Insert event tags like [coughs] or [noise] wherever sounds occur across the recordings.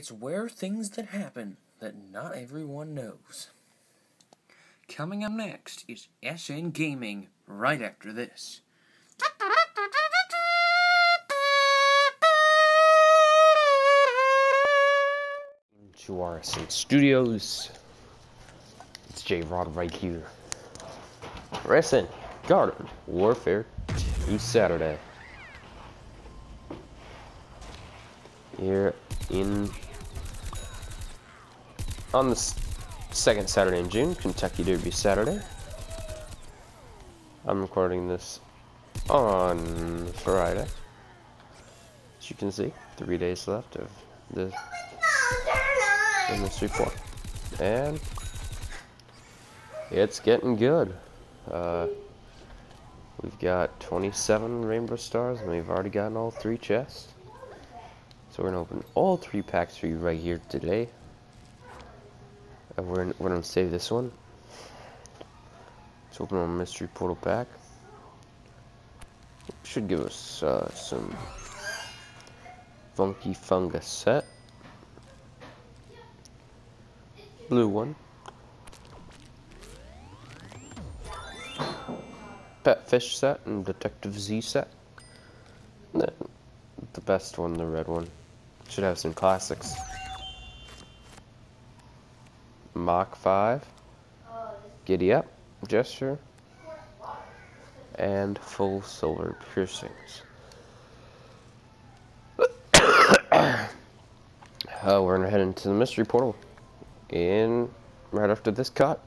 It's where things that happen that not everyone knows. Coming up next is SN Gaming right after this. To our RSN Studios. It's J Rod right here. RSN Garden Warfare 2 Saturday. Here in on the second Saturday in June, Kentucky Derby Saturday. I'm recording this on Friday. As you can see, three days left of this report. And it's getting good. Uh, we've got 27 rainbow stars, and we've already gotten all three chests. So we're gonna open all three packs for you right here today. And we're, we're gonna save this one. Let's open our mystery portal pack. Should give us uh, some funky fungus set. Blue one. Pet fish set and Detective Z set. The best one, the red one. Should have some classics. Mach 5. Giddy Up. Gesture. And full silver piercings. [coughs] uh, we're gonna head into the mystery portal in right after this cut.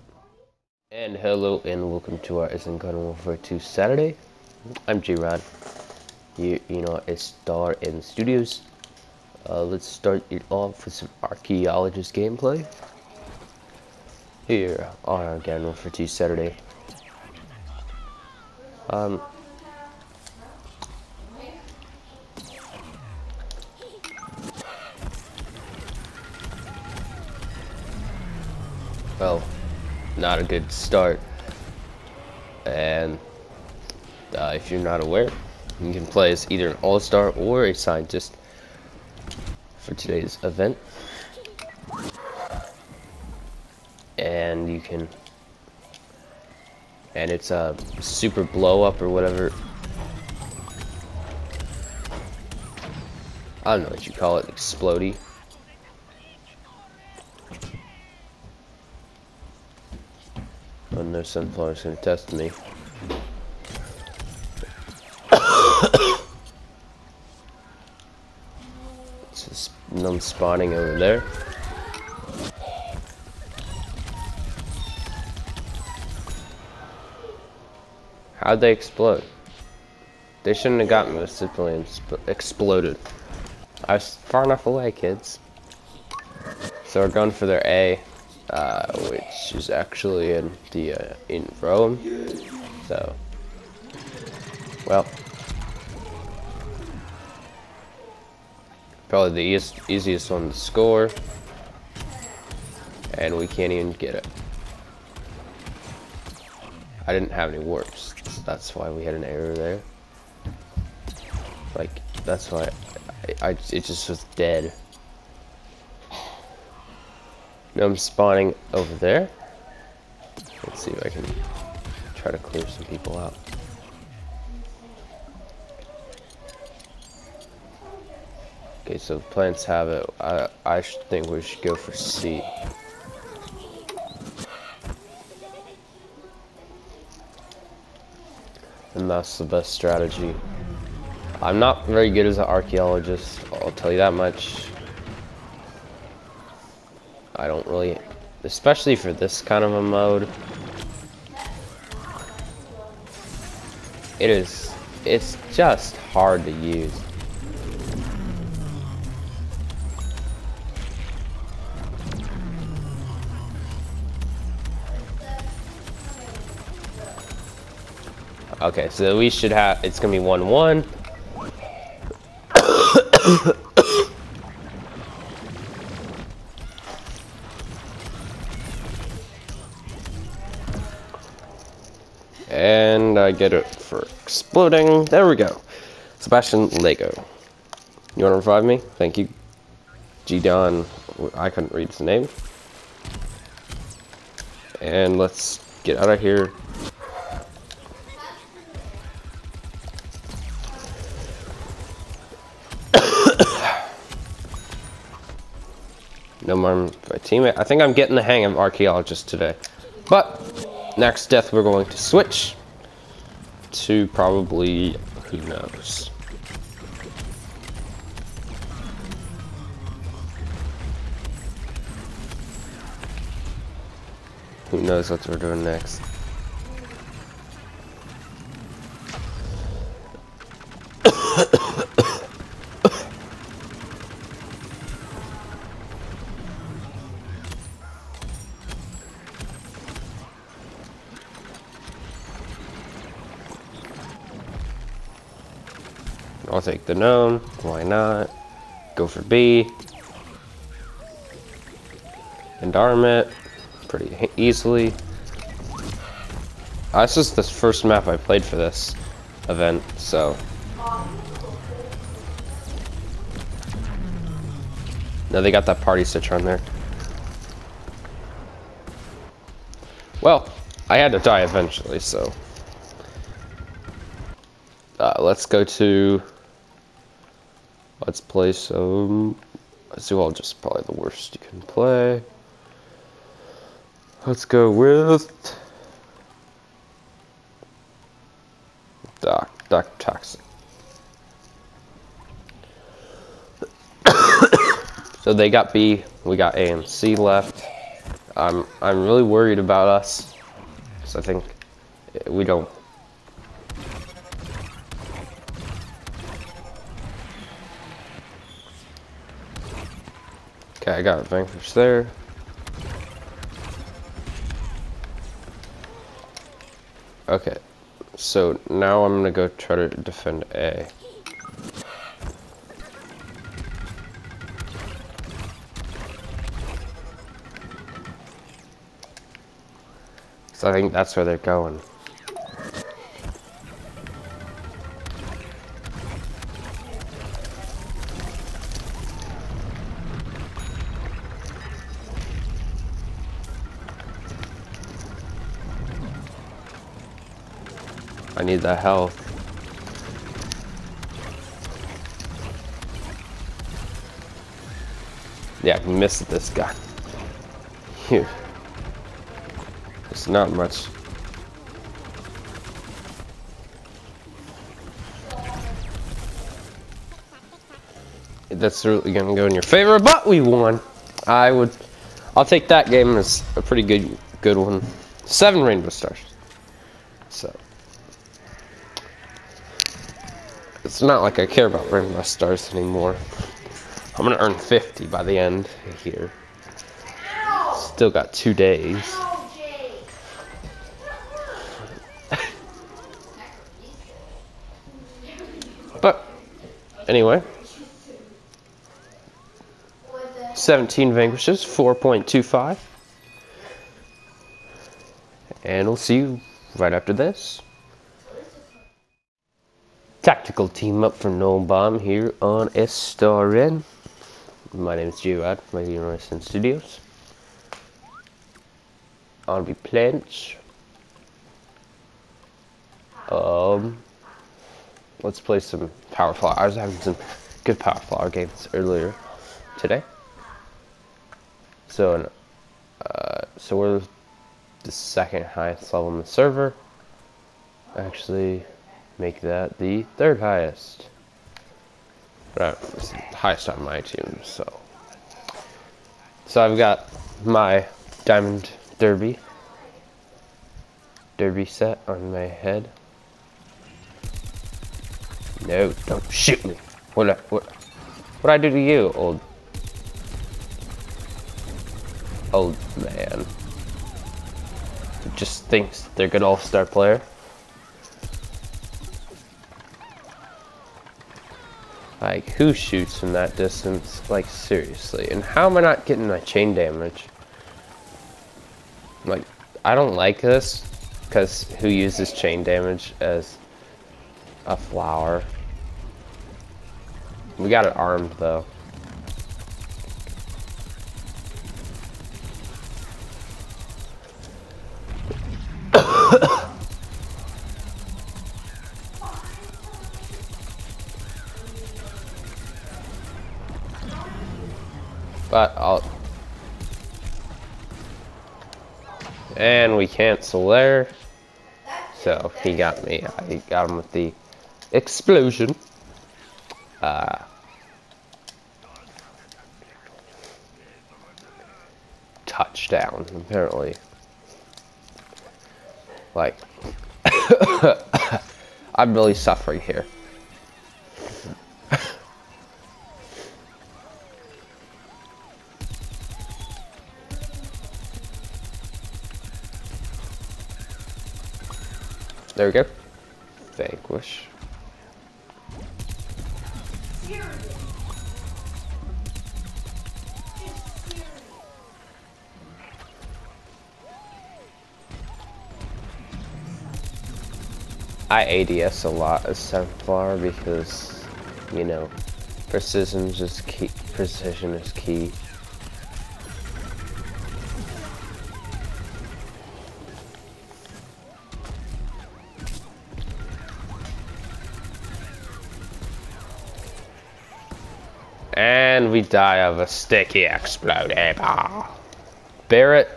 And hello and welcome to our Isn't Warfare 2 Saturday. I'm J Rod. You, you know, a star in studios. Uh, let's start it off with some archaeologist gameplay. Here on Warfare 2 Saturday. Um, well, not a good start. And uh, if you're not aware, you can play as either an all-star or a scientist for today's event. And you can, and it's a super blow up or whatever. I don't know what you call it, explodey. Oh no, Sunflower's gonna test me. [coughs] it's just none spawning over there. How'd they explode? They shouldn't have gotten me simply exploded. I was far enough away, kids. So we're going for their A uh, which is actually in the uh, in Rome. So, well, probably the easiest one to score, and we can't even get it. I didn't have any warps. That's why we had an error there. Like that's why I, I it just was dead. Now I'm spawning over there. Let's see if I can try to clear some people out. Okay, so the plants have it. I, I think we should go for C. that's the best strategy. I'm not very good as an archaeologist, I'll tell you that much. I don't really, especially for this kind of a mode. It is, it's just hard to use. Okay, so we should have, it's gonna be 1-1. And I get it for exploding. There we go. Sebastian Lego. You want to revive me? Thank you. G-Don, I couldn't read his name. And let's get out of here. Teammate. I think I'm getting the hang of Archaeologist today. But, next death we're going to switch to probably, who knows. Who knows what we're doing next. Take the gnome. Why not? Go for B. And arm it pretty easily. Uh, this is the first map I played for this event, so. No, they got that party stitch on there. Well, I had to die eventually, so. Uh, let's go to Let's play some Zool, just probably the worst you can play. Let's go with Doc Doc Toxic. [coughs] so they got B, we got A and C left. I'm I'm really worried about us. because I think we don't Okay, I got vanquish there. Okay, so now I'm gonna go try to defend A. So I think that's where they're going. I need that health. Yeah, I missed this guy. [laughs] Phew. It's not much. That's really gonna go in your favor, but we won. I would, I'll take that game as a pretty good, good one. Seven rainbow stars. So. It's not like I care about rainbow stars anymore. I'm gonna earn 50 by the end here. Still got two days. [laughs] but, anyway. 17 vanquishes, 4.25. And we'll see you right after this. Tactical team up from Gnome Bomb here on StarN. My name is Gerard from Universal Studios. I'll be playing. Um, let's play some Power Flower. I was having some good Power Flower games earlier today. So, uh, so we're the second highest level in the server. Actually, make that the third highest. Right, it's the highest on my team, so. So I've got my Diamond Derby. Derby set on my head. No, don't shoot me. What I, what what I do to you, old old man? Just thinks they're good all-star player. Like, who shoots from that distance? Like, seriously. And how am I not getting my chain damage? Like, I don't like this. Because who uses chain damage as a flower? We got it armed, though. But I'll... And we cancel there. So he got me. I got him with the explosion. Uh, touchdown, apparently. Like, [coughs] I'm really suffering here. There we go. Vanquish. I ADS a lot as Sunflower because, you know, precision is key. Precision is key. We die of a sticky explode. Barrett,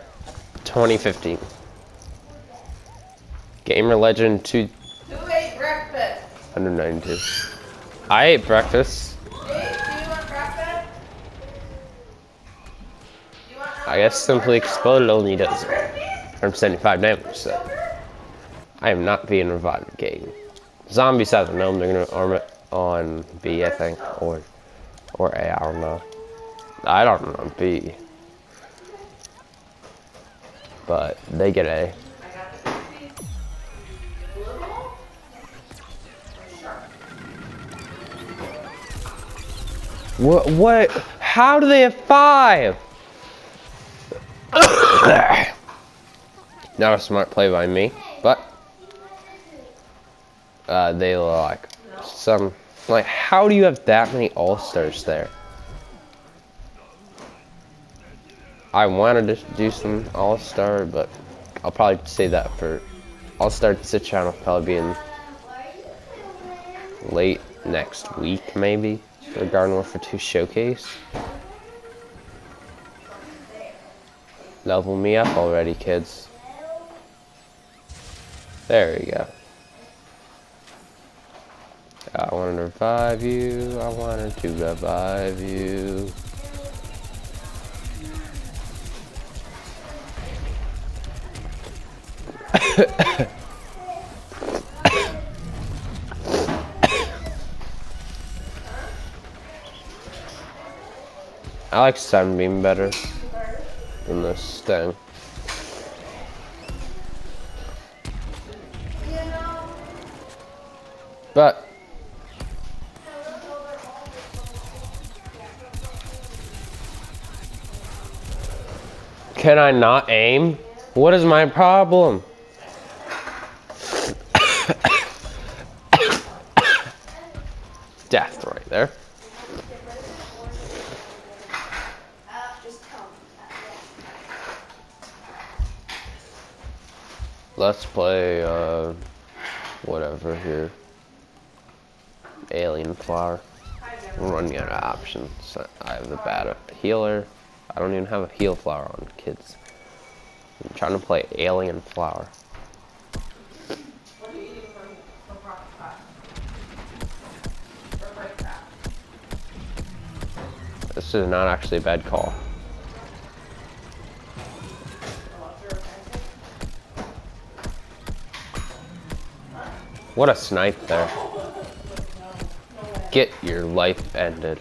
2015. Gamer Legend 2. Who ate breakfast? 192. I ate breakfast. Dave, you want breakfast? I guess Simply Exploded only does 175 damage, so. I am not being revived game. Zombies have a gnome, they're gonna arm it on B, I think, or or A, I don't know. I don't know B. But they get A. What? What? How do they have five? [coughs] Not a smart play by me, but uh, they like some like. How do you have that many all stars there? I wanted to do some all star, but I'll probably say that for all star sit channel probably be in late next week maybe for Garden Warfare 2 showcase. Level me up already, kids. There we go. I to revive you. I wanted to revive you. I like Sunbeam better than this thing. But Can I not aim? What is my problem? Death right there. Let's play, uh, whatever here. Alien Flower. I'm running out of options. I have the bad healer. I don't even have a heal flower on, kids. I'm trying to play Alien Flower. This is not actually a bad call. What a snipe there. Get your life ended.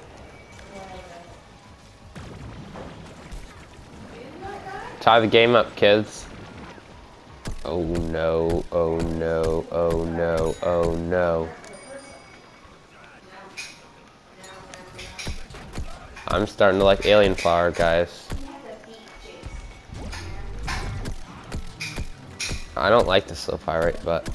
Tie the game up, kids. Oh no, oh no, oh no, oh no. I'm starting to like Alien Flower, guys. I don't like the slow fire rate, but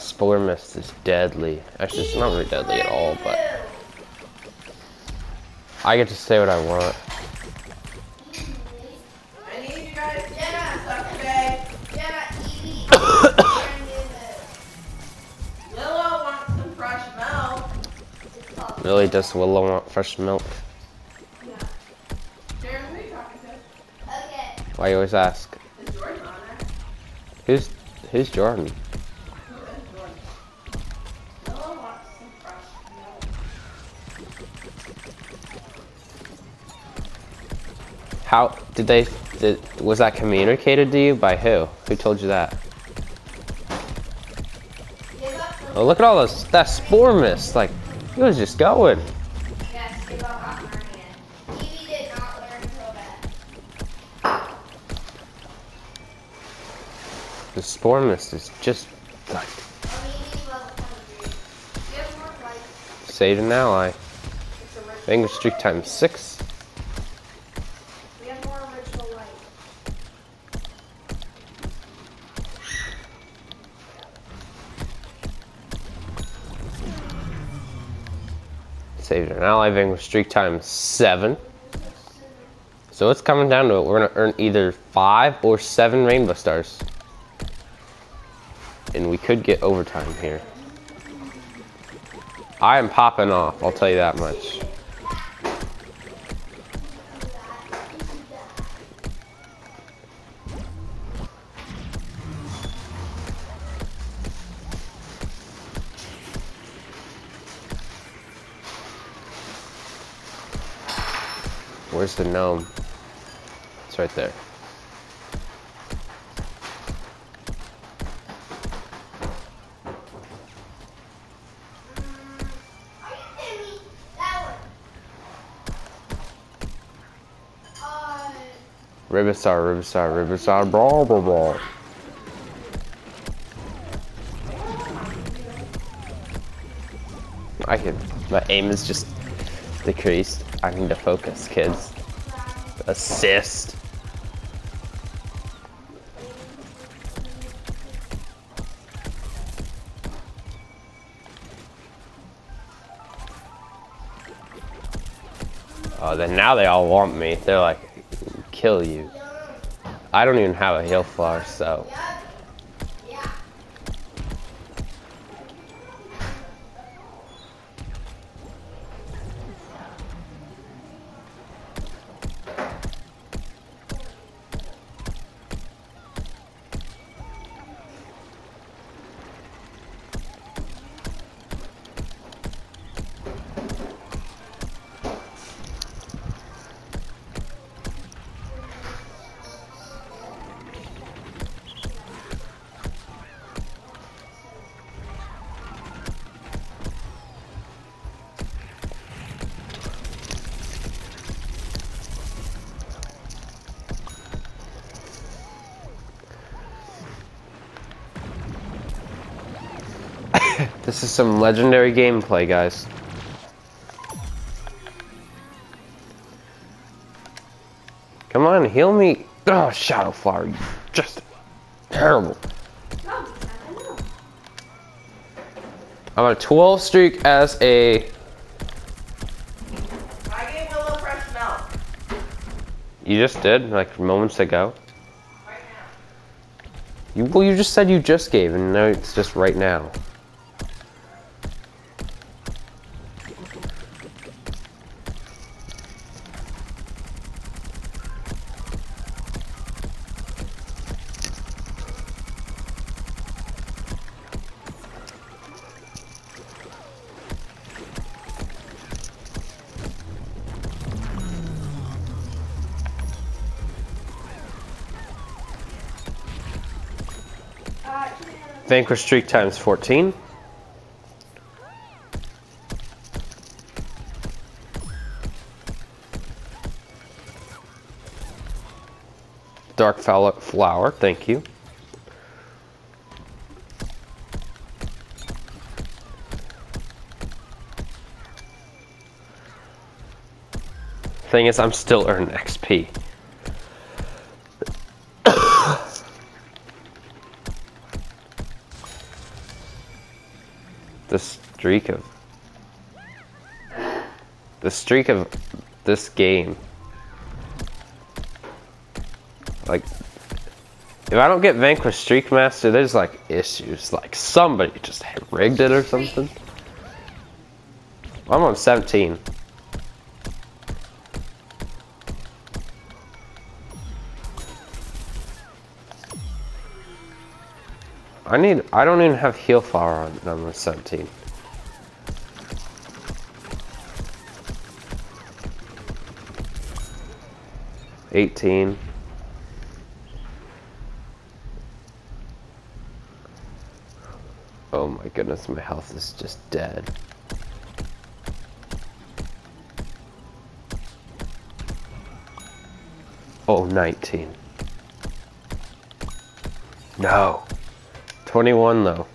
Spore Mist is deadly. Actually, it's not really deadly at all, but I get to say what I want. I you guys yeah, Saturday. Yeah, Evie. Sharing this. Willow wants some fresh milk. It's called- Really, does Willow want fresh milk? Jared, who are you talking to? Okay. Why you always ask? Is Jordan on there? Who's who's Jordan? How did they? Did, was that communicated to you by who? Who told you that? Oh, look at all this that spore mist. Like, it was just going. The spore mist is just like I mean, Evie level 23. You have more life. save an ally. It's streak times six. An ally. Finger streak times seven. So it's coming down to it. We're gonna earn either five or seven rainbow stars. And we could get overtime here. I am popping off, I'll tell you that much. Where's the gnome? It's right there. Ribisar, Ribisar, Ribisar, blah, blah, blah. I can, my aim is just decreased. I need to focus, kids. Assist. Oh, then now they all want me. They're like, kill you. I don't even have a heal flower, so. This is some legendary gameplay, guys. Come on, heal me. Oh, Shadow Flower, you just terrible. I'm on a 12 streak as a. I gave Willow fresh milk. You just did, like moments ago. Right now. You, well, you just said you just gave, and now it's just right now. Vanquish streak times 14. Dark Flower, thank you. Thing is, I'm still earning XP. Streak of the streak of this game like if I don't get Vanquish Streak Master, there's like issues. Like somebody just rigged it or something. I'm on 17. I need, I don't even have heal flower on number 17. Eighteen. Oh my goodness, my health is just dead. Oh, 19. No. 21 though.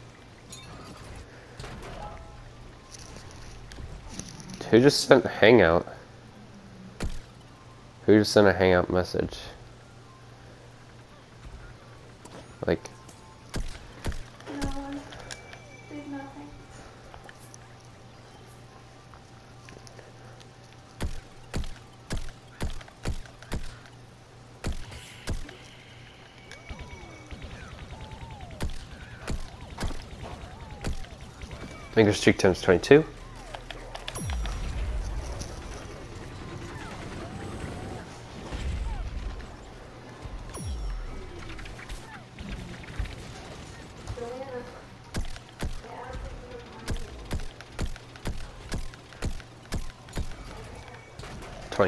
Who just sent hangout? Who just sent a hangout message? Like, No one did nothing. times 22.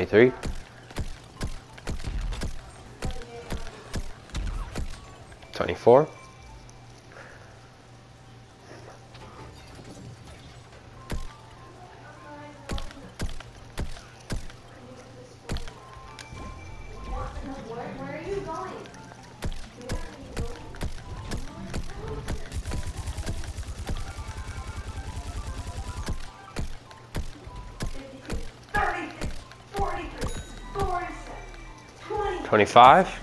Twenty-three. Twenty-four. 25.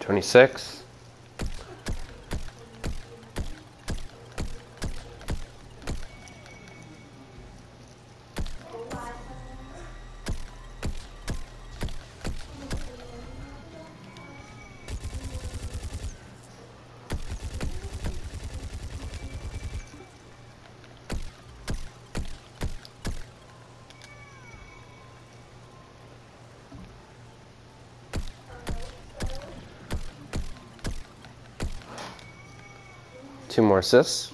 Twenty-six. Two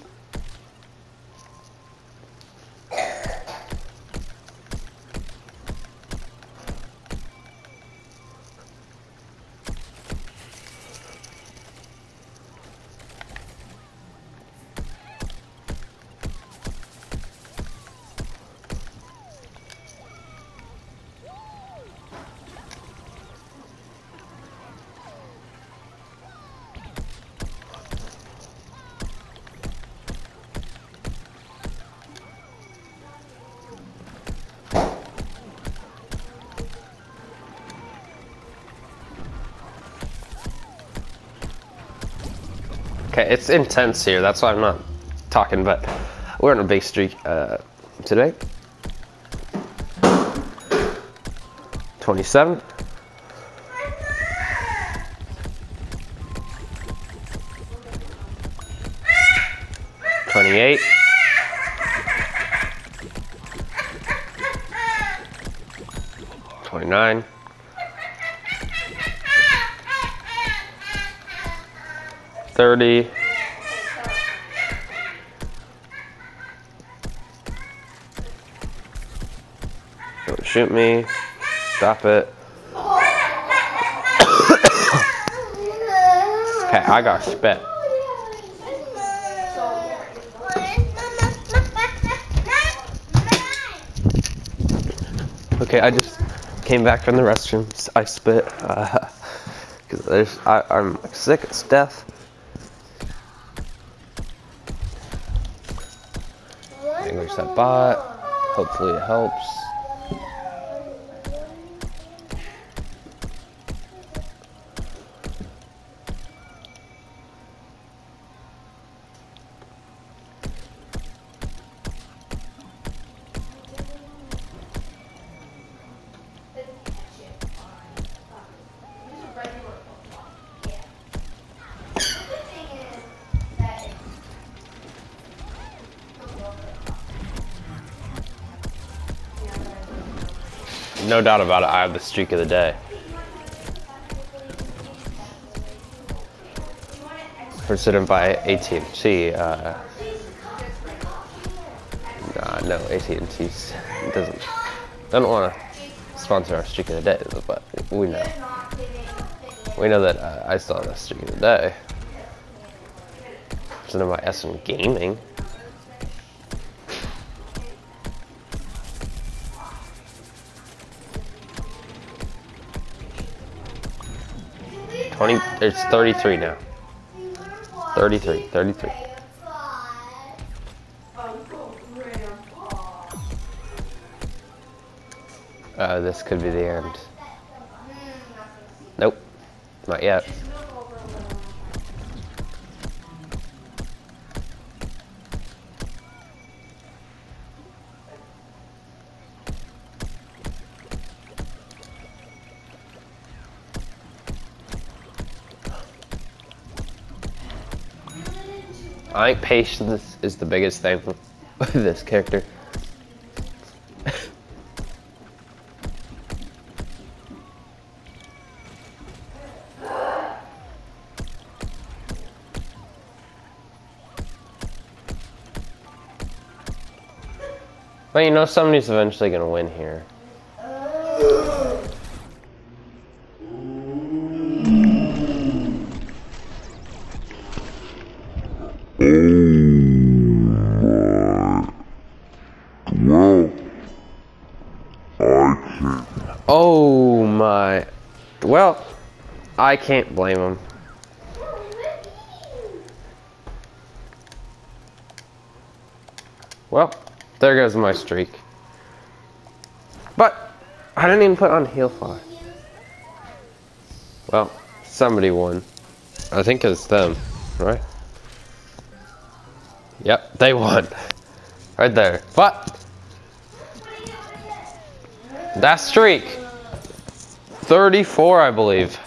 Okay, it's intense here. That's why I'm not talking, but we're on a big streak uh, today. 27. Twenty-eight. Twenty-nine. Thirty. Don't shoot me. Stop it. [coughs] Okay, I got spit. Okay, I just came back from the restroom. I spit. Uh, [laughs] because there's, I, I'm sick as death. That bot. Hopefully it helps. No doubt about it, I have the streak of the day. Presented by AT&T. Uh, no, AT&T doesn't doesn't want to sponsor our streak of the day, but we know. We know that uh, I have a streak of the day. Presented by SN Gaming. Twenty. It's thirty-three now. 33, 33. Uh, this could be the end. Nope, not yet. Patience is the biggest thing [laughs] with this character. But you know, somebody's eventually gonna win here. I can't blame him. Well, there goes my streak. But I didn't even put on heal fly. Well, somebody won. I think it's them, right? Yep, they won. Right there. But that streak 34, I believe.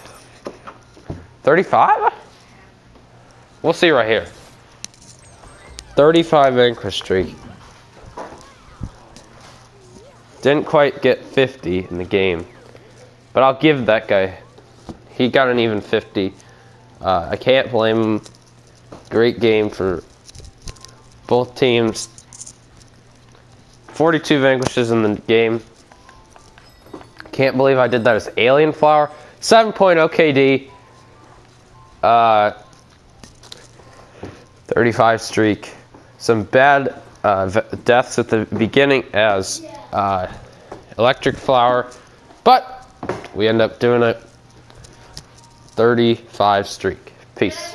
35? We'll see right here. 35 vanquish streak. Didn't quite get 50 in the game. But I'll give that guy. He got an even 50. Uh, I can't blame him. Great game for both teams. 42 vanquishes in the game. Can't believe I did that as Alien Flower. 7.0 KD. Uh, 35 streak. Some bad uh, deaths at the beginning as uh, Electric Flower. But we end up doing it. 35 streak. Peace.